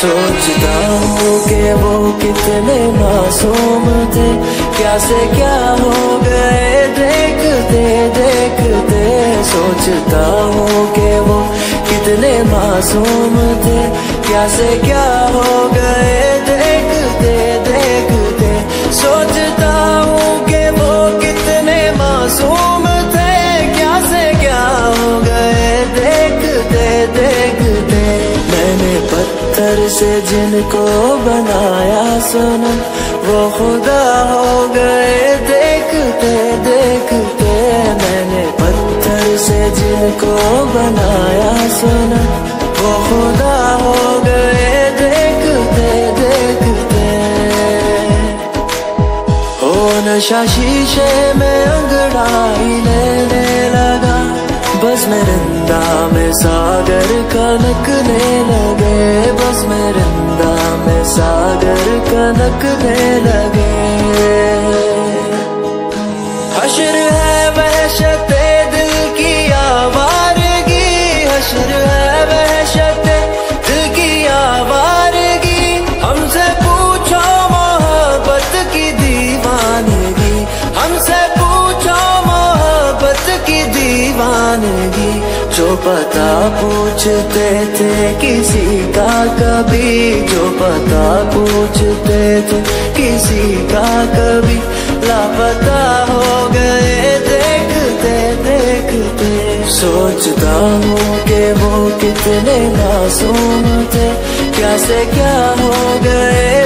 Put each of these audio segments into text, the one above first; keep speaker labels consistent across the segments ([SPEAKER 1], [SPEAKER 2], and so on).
[SPEAKER 1] سوچتا ہوں کہ وہ کتنے معصوم تھے۔ کیا سے کیا ہو گئے؟ دیکھتے دیکھتے سوچتا ہوں کہ وہ کتنے معصوم تھے۔ کیا سے کیا ہو گئے؟ پتھر سے جن کو بنایا سنم وہ خدا ہو گئے، دیکھتے دیکھتے میں نے پتھر سے جن کو بنایا سنم وہ خدا ہو گئے، دیکھتے دیکھتے۔ ہو نشا شیشے میں انگڑائی لینے لگا، بس میں رندا میں ساگر کنکنے لگے، بس میں رندا میں ساگر کنکنے لگے۔ حشر ہے، وحشت دل کی آوارگی، حشر پتا پوچھتے تھے کسی کا کبھی، جو پتا پوچھتے تھے کسی کا کبھی۔ لاپتا ہو گئے، دیکھتے دیکھتے۔ سوچتا ہوں کہ وہ کتنے معصوم تھے۔ کیا سے کیا ہو گئے؟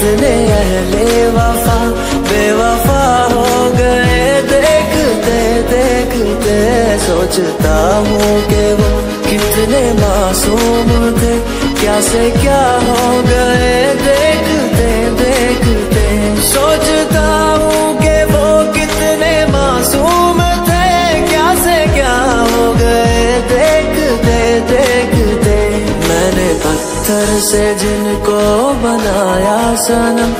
[SPEAKER 1] کتنے اہل وفا بے وفا ہو گئے، دیکھتے دیکھتے سوچتا ہوں کہ وہ کتنے معصوم تھے۔ کیا سے کیا ہو گئے؟ دیکھتے دیکھتے سوچتا پتھر سے جن کو بنایا سنم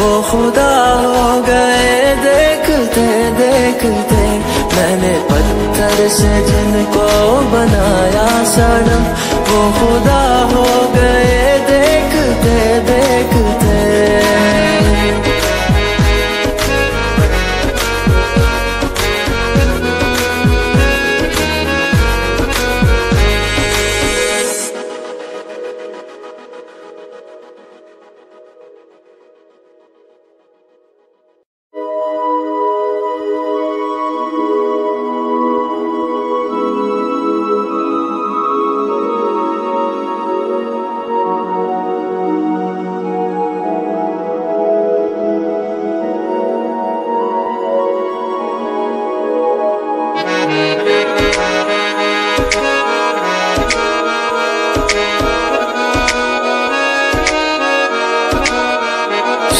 [SPEAKER 1] وہ خدا ہو گئے۔ دیکھتے دیکھتے، میں نے پتھر سے جن کو بنایا سنم وہ خدا ہو گئے۔ دیکھتے دیکھتے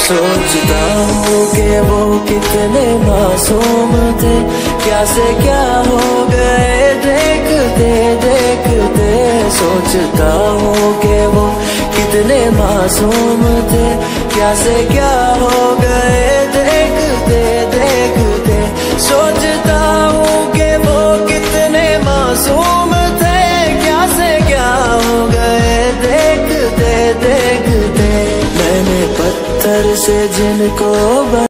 [SPEAKER 1] سوچتا ہوں کہ وہ کتنے معصوم تھے۔ کیا سے کیا ہو گئے؟ دیکھتے دیکھتے سوچتا ہوں کہ وہ کتنے معصوم تھے۔ کیا سے کیا ہو گئے؟ دیکھتے دیکھتے سوچتا سے جن کو بنا